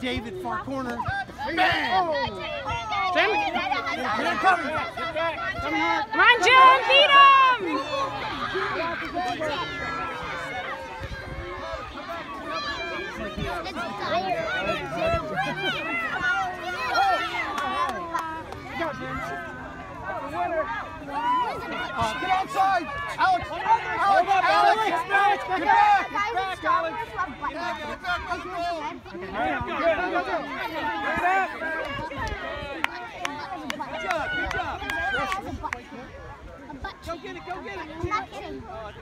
David, far corner. Bam! Jim? Get it covered. Come on, Jim, beat him! Uh, get outside. Alex. Alex. Alex. Get back. Get back. Get back, Go get it. Go get it.